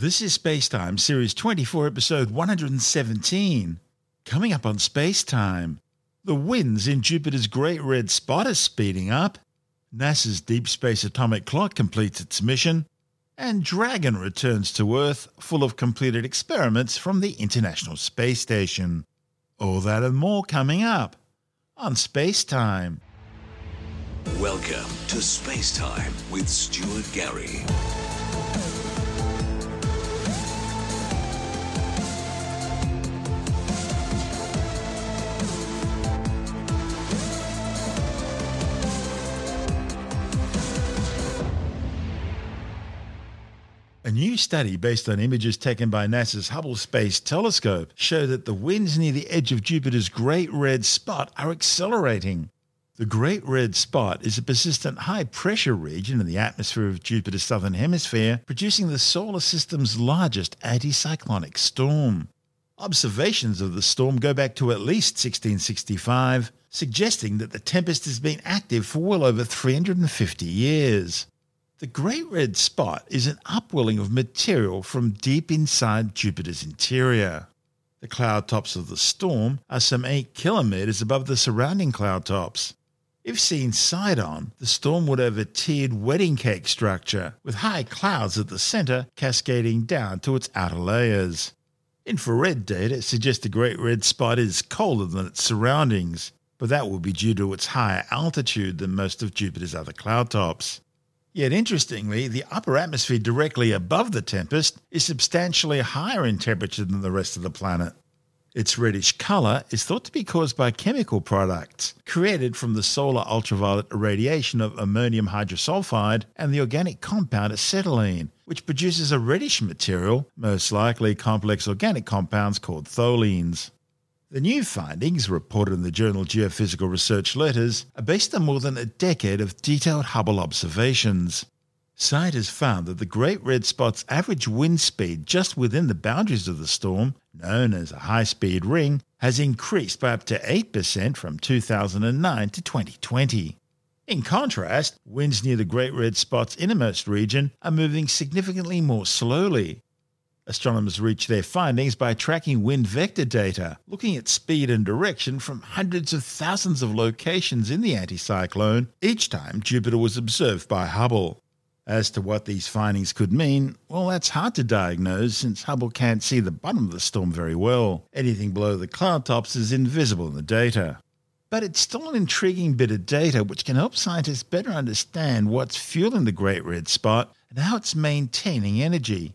This is Spacetime, Series 24, Episode 117. Coming up on Spacetime, the winds in Jupiter's Great Red Spot are speeding up, NASA's Deep Space Atomic Clock completes its mission, and Dragon returns to Earth full of completed experiments from the International Space Station. All that and more coming up on Spacetime. Welcome to Space Time with Stuart Gary. New study based on images taken by NASA's Hubble Space Telescope show that the winds near the edge of Jupiter's Great Red Spot are accelerating. The Great Red Spot is a persistent high pressure region in the atmosphere of Jupiter's southern hemisphere, producing the solar system's largest anticyclonic storm. Observations of the storm go back to at least 1665, suggesting that the tempest has been active for well over 350 years. The Great Red Spot is an upwelling of material from deep inside Jupiter's interior. The cloud tops of the storm are some 8 kilometers above the surrounding cloud tops. If seen side on, the storm would have a tiered wedding cake structure, with high clouds at the center cascading down to its outer layers. Infrared data suggests the Great Red Spot is colder than its surroundings, but that would be due to its higher altitude than most of Jupiter's other cloud tops. Yet interestingly, the upper atmosphere directly above the tempest is substantially higher in temperature than the rest of the planet. Its reddish colour is thought to be caused by chemical products created from the solar ultraviolet irradiation of ammonium hydrosulfide and the organic compound acetylene, which produces a reddish material, most likely complex organic compounds called tholins. The new findings, reported in the journal Geophysical Research Letters, are based on more than a decade of detailed Hubble observations. Scientists found that the Great Red Spot's average wind speed just within the boundaries of the storm, known as a high speed ring, has increased by up to 8% from 2009 to 2020. In contrast, winds near the Great Red Spot's innermost region are moving significantly more slowly, Astronomers reached their findings by tracking wind vector data, looking at speed and direction from hundreds of thousands of locations in the anticyclone each time Jupiter was observed by Hubble. As to what these findings could mean, well, that's hard to diagnose since Hubble can't see the bottom of the storm very well. Anything below the cloud tops is invisible in the data. But it's still an intriguing bit of data which can help scientists better understand what's fueling the Great Red Spot and how it's maintaining energy.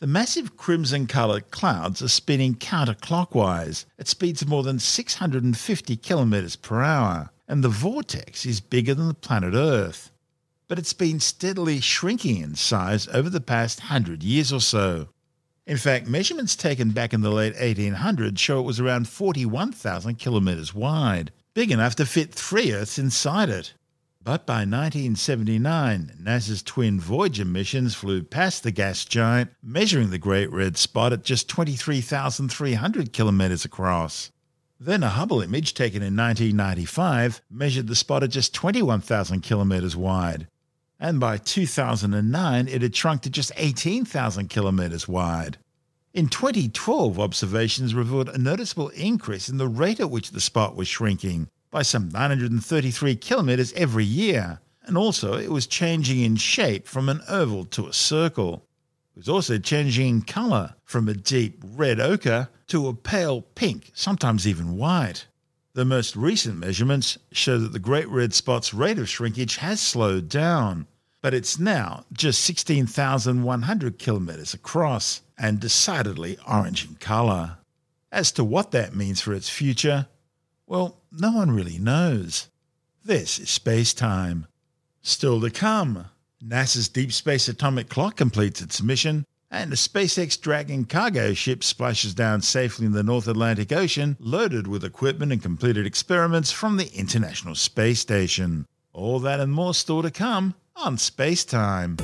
The massive crimson coloured clouds are spinning counterclockwise at speeds of more than 650 kilometres per hour, and the vortex is bigger than the planet Earth. But it's been steadily shrinking in size over the past hundred years or so. In fact, measurements taken back in the late 1800s show it was around 41,000 kilometres wide, big enough to fit three Earths inside it. But by 1979, NASA's twin Voyager missions flew past the gas giant, measuring the Great Red Spot at just 23,300 kilometers across. Then a Hubble image taken in 1995 measured the spot at just 21,000 kilometers wide. And by 2009, it had shrunk to just 18,000 kilometers wide. In 2012, observations revealed a noticeable increase in the rate at which the spot was shrinking, by some 933 kilometres every year, and also it was changing in shape from an oval to a circle. It was also changing in colour from a deep red ochre to a pale pink, sometimes even white. The most recent measurements show that the Great Red Spot's rate of shrinkage has slowed down, but it's now just 16,100 kilometres across and decidedly orange in colour. As to what that means for its future, well, no one really knows. This is space time. Still to come, NASA's Deep Space Atomic Clock completes its mission, and a SpaceX Dragon cargo ship splashes down safely in the North Atlantic Ocean, loaded with equipment and completed experiments from the International Space Station. All that and more still to come on Space Time.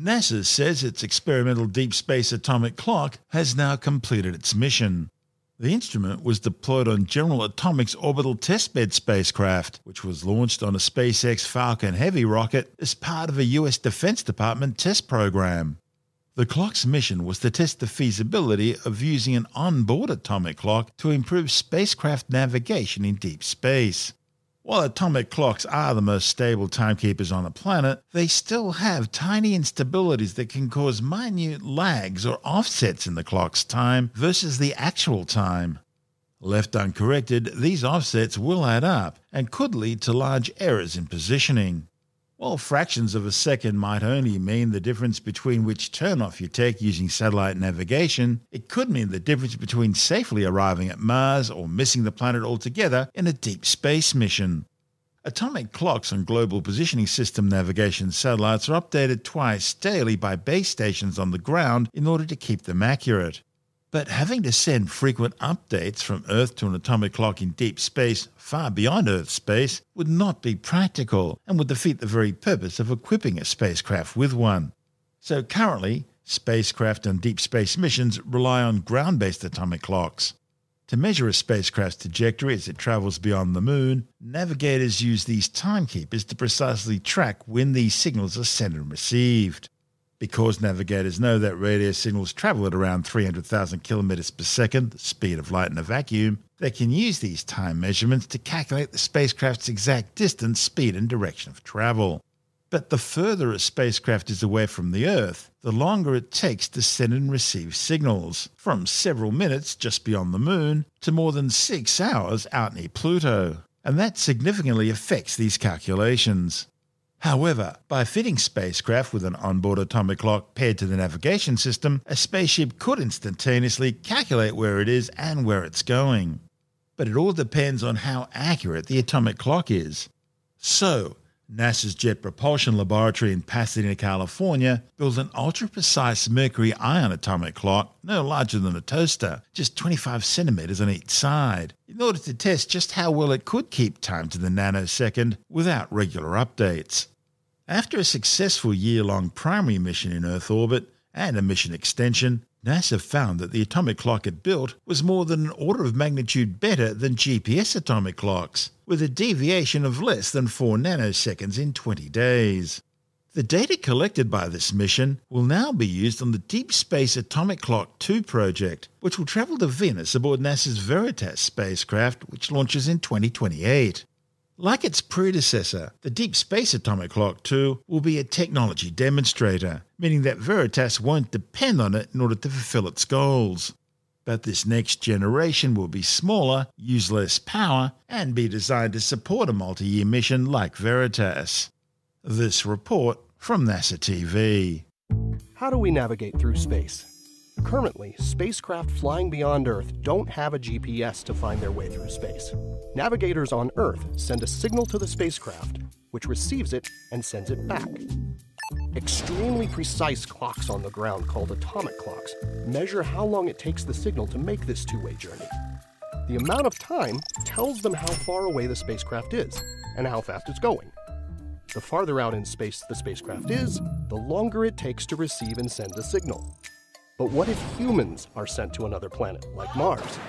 NASA says its experimental deep space atomic clock has now completed its mission. The instrument was deployed on General Atomics Orbital Testbed spacecraft, which was launched on a SpaceX Falcon Heavy rocket as part of a US Defense Department test program. The clock's mission was to test the feasibility of using an onboard atomic clock to improve spacecraft navigation in deep space. While atomic clocks are the most stable timekeepers on the planet, they still have tiny instabilities that can cause minute lags or offsets in the clock's time versus the actual time. Left uncorrected, these offsets will add up and could lead to large errors in positioning. While fractions of a second might only mean the difference between which turnoff you take using satellite navigation, it could mean the difference between safely arriving at Mars or missing the planet altogether in a deep space mission. Atomic clocks on Global Positioning System navigation satellites are updated twice daily by base stations on the ground in order to keep them accurate. But having to send frequent updates from Earth to an atomic clock in deep space far beyond Earth space would not be practical and would defeat the very purpose of equipping a spacecraft with one. So currently, spacecraft and deep space missions rely on ground based atomic clocks. To measure a spacecraft's trajectory as it travels beyond the moon, navigators use these timekeepers to precisely track when these signals are sent and received. Because navigators know that radio signals travel at around 300,000 kilometers per second, the speed of light in a vacuum, they can use these time measurements to calculate the spacecraft's exact distance, speed, and direction of travel. But the further a spacecraft is away from the Earth, the longer it takes to send and receive signals, from several minutes just beyond the Moon to more than six hours out near Pluto. And that significantly affects these calculations. However, by fitting spacecraft with an onboard atomic clock paired to the navigation system, a spaceship could instantaneously calculate where it is and where it's going. But it all depends on how accurate the atomic clock is. So, NASA's Jet Propulsion Laboratory in Pasadena, California, built an ultra precise mercury ion atomic clock no larger than a toaster, just 25 centimeters on each side, in order to test just how well it could keep time to the nanosecond without regular updates. After a successful year long primary mission in Earth orbit and a mission extension, NASA found that the atomic clock it built was more than an order of magnitude better than GPS atomic clocks, with a deviation of less than 4 nanoseconds in 20 days. The data collected by this mission will now be used on the Deep Space Atomic Clock 2 project, which will travel to Venus aboard NASA's Veritas spacecraft, which launches in 2028. Like its predecessor, the Deep Space Atomic Clock 2 will be a technology demonstrator, meaning that Veritas won't depend on it in order to fulfill its goals. But this next generation will be smaller, use less power, and be designed to support a multi year mission like Veritas. This report from NASA TV. How do we navigate through space? Currently, spacecraft flying beyond Earth don't have a GPS to find their way through space. Navigators on Earth send a signal to the spacecraft, which receives it and sends it back. Extremely precise clocks on the ground, called atomic clocks, measure how long it takes the signal to make this two way journey. The amount of time tells them how far away the spacecraft is and how fast it's going. The farther out in space the spacecraft is, the longer it takes to receive and send a signal. But what if humans are sent to another planet, like Mars?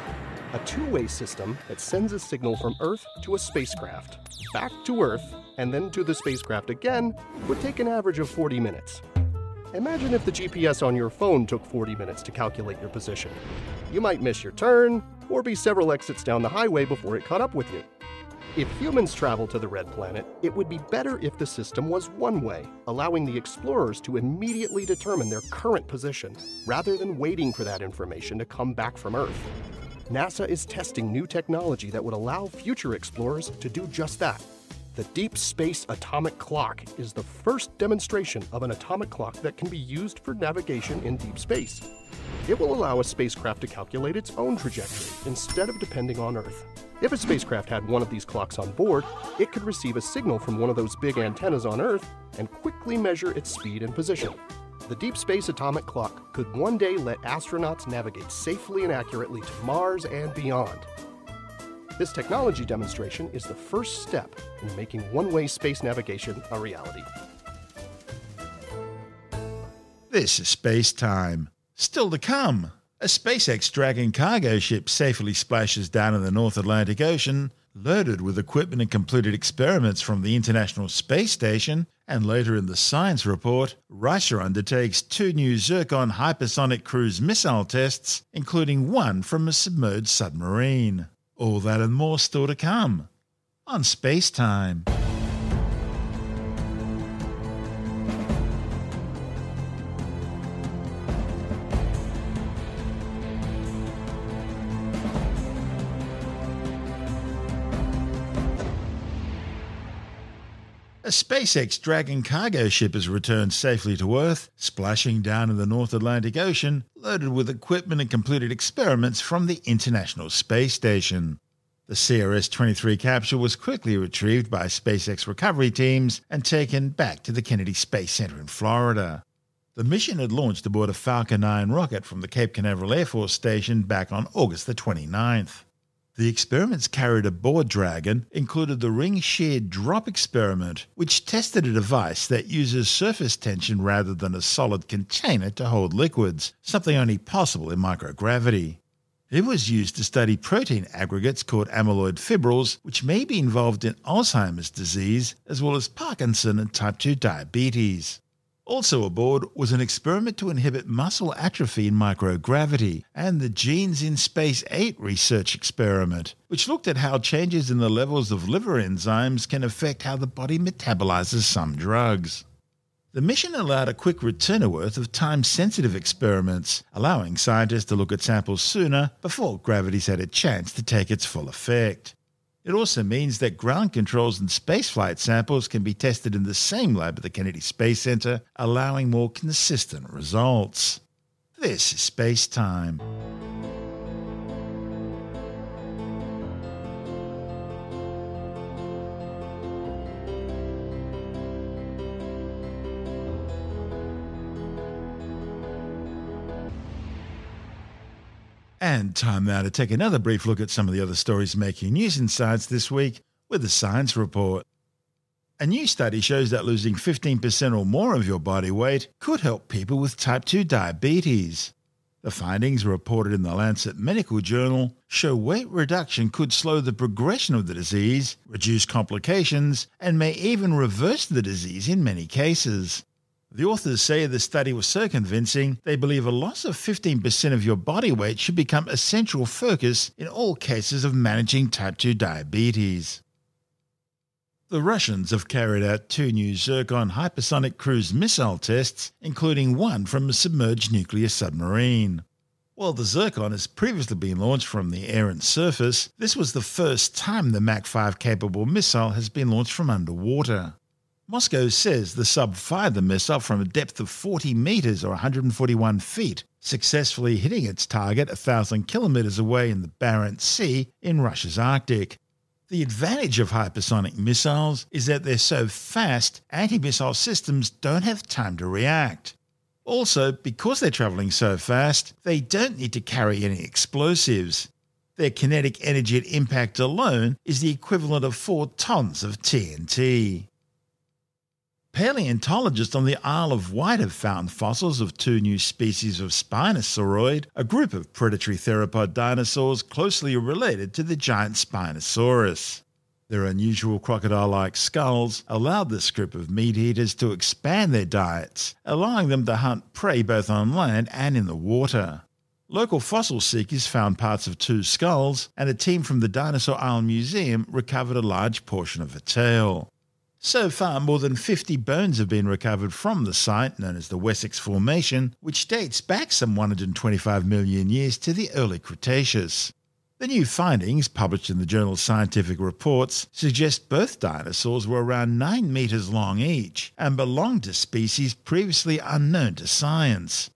A two way system that sends a signal from Earth to a spacecraft, back to Earth, and then to the spacecraft again would take an average of 40 minutes. Imagine if the GPS on your phone took 40 minutes to calculate your position. You might miss your turn, or be several exits down the highway before it caught up with you. If humans travel to the Red Planet, it would be better if the system was one way, allowing the explorers to immediately determine their current position, rather than waiting for that information to come back from Earth. NASA is testing new technology that would allow future explorers to do just that. The Deep Space Atomic Clock is the first demonstration of an atomic clock that can be used for navigation in deep space. It will allow a spacecraft to calculate its own trajectory instead of depending on Earth. If a spacecraft had one of these clocks on board, it could receive a signal from one of those big antennas on Earth and quickly measure its speed and position. The Deep Space Atomic Clock could one day let astronauts navigate safely and accurately to Mars and beyond. This technology demonstration is the first step in making one way space navigation a reality. This is Space Time. Still to come, a SpaceX Dragon cargo ship safely splashes down in the North Atlantic Ocean, loaded with equipment and completed experiments from the International Space Station, and later in the science report, Russia undertakes two new Zircon hypersonic cruise missile tests, including one from a submerged submarine. All that and more still to come on Space Time. A SpaceX Dragon cargo ship has returned safely to Earth, splashing down in the North Atlantic Ocean, loaded with equipment and completed experiments from the International Space Station. The CRS 23 capsule was quickly retrieved by SpaceX recovery teams and taken back to the Kennedy Space Center in Florida. The mission had launched aboard a Falcon 9 rocket from the Cape Canaveral Air Force Station back on August the 29th. The experiments carried aboard Dragon included the ring shear drop experiment, which tested a device that uses surface tension rather than a solid container to hold liquids, something only possible in microgravity. It was used to study protein aggregates called amyloid fibrils, which may be involved in Alzheimer's disease as well as Parkinson and type 2 diabetes. Also aboard was an experiment to inhibit muscle atrophy in microgravity and the Genes in Space 8 research experiment, which looked at how changes in the levels of liver enzymes can affect how the body metabolizes some drugs. The mission allowed a quick return to Earth of time sensitive experiments, allowing scientists to look at samples sooner before gravity's had a chance to take its full effect. It also means that ground controls and spaceflight samples can be tested in the same lab at the Kennedy Space Center, allowing more consistent results. This is Space Time. And time now to take another brief look at some of the other stories making news in science this week with the Science Report. A new study shows that losing 15% or more of your body weight could help people with type 2 diabetes. The findings, reported in the Lancet Medical Journal, show weight reduction could slow the progression of the disease, reduce complications, and may even reverse the disease in many cases. The authors say the study was so convincing they believe a loss of 15% of your body weight should become a central focus in all cases of managing type 2 diabetes. The Russians have carried out two new Zircon hypersonic cruise missile tests, including one from a submerged nuclear submarine. While the Zircon has previously been launched from the air and surface, this was the first time the Mach 5 capable missile has been launched from underwater. Moscow says the sub fired the missile from a depth of 40 metres or 141 feet, successfully hitting its target 1,000 kilometres away in the Barents Sea in Russia's Arctic. The advantage of hypersonic missiles is that they're so fast, anti missile systems don't have time to react. Also, because they're travelling so fast, they don't need to carry any explosives. Their kinetic energy at impact alone is the equivalent of 4 tons of TNT. Paleontologists on the Isle of Wight have found fossils of two new species of Spinosauroid, a group of predatory theropod dinosaurs closely related to the giant Spinosaurus. Their unusual crocodile like skulls allowed this group of meat eaters to expand their diets, allowing them to hunt prey both on land and in the water. Local fossil seekers found parts of two skulls, and a team from the Dinosaur Island Museum recovered a large portion of a tail. So far, more than 50 bones have been recovered from the site known as the Wessex Formation, which dates back some 125 million years to the early Cretaceous. The new findings, published in the journal Scientific Reports, suggest both dinosaurs were around 9 metres long each and belonged to species previously unknown to science.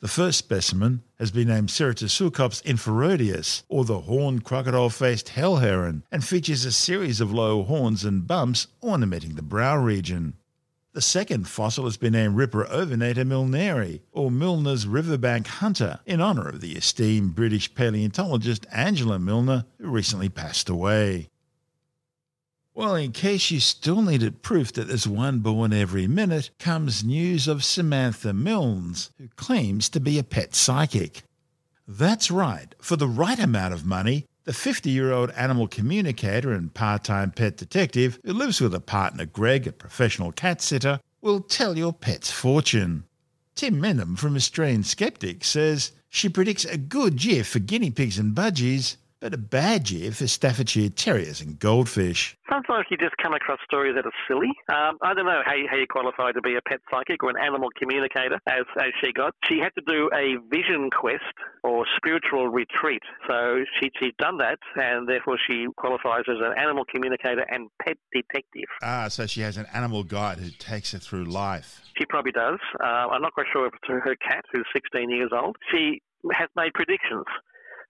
The first specimen has been named Ceratosuchops inferodios, or the horned crocodile faced hell heron, and features a series of low horns and bumps ornamenting the brow region. The second fossil has been named Riparovenator milneri, or Milner's riverbank hunter, in honour of the esteemed British paleontologist Angela Milner, who recently passed away. Well, in case you still needed proof that there's one born every minute, comes news of Samantha Milnes, who claims to be a pet psychic. That's right, for the right amount of money, the 50 year old animal communicator and part time pet detective who lives with a partner, Greg, a professional cat sitter, will tell your pet's fortune. Tim Mendham from Australian Skeptics says she predicts a good year for guinea pigs and budgies, but a bad year for Staffordshire Terriers and goldfish. Sometimes you just come across stories that are silly. Um, I don't know how you, how you qualify to be a pet psychic or an animal communicator, as, as she got. She had to do a vision quest or spiritual retreat. So she, she's done that, and therefore she qualifies as an animal communicator and pet detective. Ah, so she has an animal guide who takes her through life. She probably does. Uh, I'm not quite sure if it's her cat, who's 16 years old. She has made predictions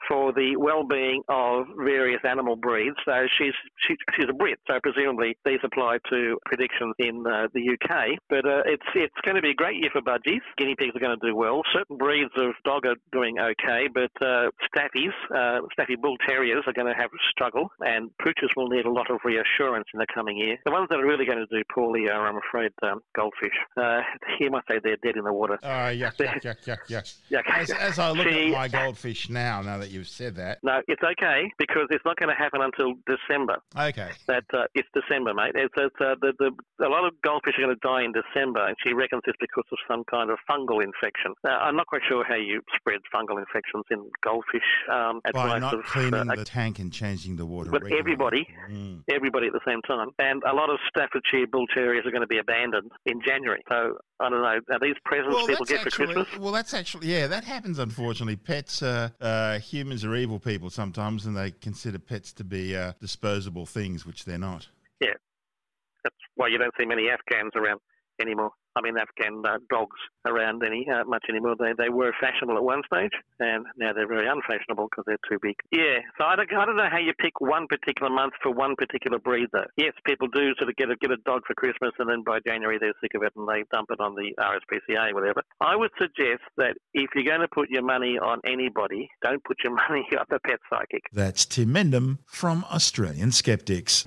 for the well-being of various animal breeds. So she's she, she's a Brit, so presumably these apply to predictions in uh, the UK. But uh, it's it's going to be a great year for budgies. Guinea pigs are going to do well. Certain breeds of dog are doing okay, but uh, staffies, uh, staffy bull terriers, are going to have a struggle, and pooches will need a lot of reassurance in the coming year. The ones that are really going to do poorly are, I'm afraid, um, goldfish. Uh, you might say they're dead in the water. Oh, yuck, yuck, yuck, yuck, yuck. Yuck. As, as I look She- at my goldfish now, now that you've said that, No, it's okay because it's not going to happen until December. okay. that uh, it's December, mate. It's, it's uh, the, the, a lot of goldfish are going to die in December, and she reckons it's because of some kind of fungal infection. Now, I'm not quite sure how you spread fungal infections in goldfish. Um, at By not of, cleaning uh, the tank and changing the water but regularly. everybody, Mm. everybody at the same time, and a lot of Staffordshire bull terriers are going to be abandoned in January. So I don't know. Are these presents people that's get for actually, Christmas? well, that's actually, yeah, that happens, unfortunately. Pets, uh, uh, humans are evil people sometimes, and they consider pets to be uh, disposable things, which they're not. Yeah, that's why you don't see many Afghans around anymore. I mean, Afghan uh, dogs around any uh, much anymore. They they were fashionable at one stage, and now they're very unfashionable because they're too big. Yeah, so I don't, I don't know how you pick one particular month for one particular breed, though. Yes, people do sort of get a get a dog for Christmas, and then by January they're sick of it and they dump it on the RSPCA, whatever. I would suggest that if you're going to put your money on anybody, don't put your money on the pet psychic. That's Tim Mendham from Australian Skeptics.